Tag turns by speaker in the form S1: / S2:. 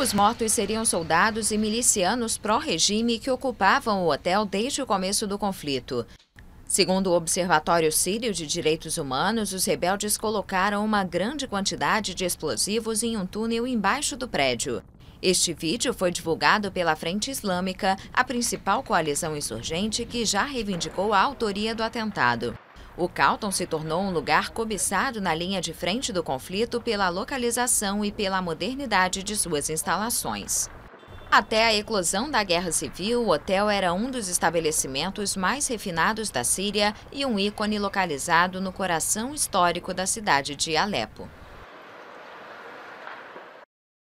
S1: Os mortos seriam soldados e milicianos pró-regime que ocupavam o hotel desde o começo do conflito. Segundo o Observatório Sírio de Direitos Humanos, os rebeldes colocaram uma grande quantidade de explosivos em um túnel embaixo do prédio. Este vídeo foi divulgado pela Frente Islâmica, a principal coalizão insurgente que já reivindicou a autoria do atentado. O Calton se tornou um lugar cobiçado na linha de frente do conflito pela localização e pela modernidade de suas instalações. Até a eclosão da Guerra Civil, o hotel era um dos estabelecimentos mais refinados da Síria e um ícone localizado no coração histórico da cidade de Alepo.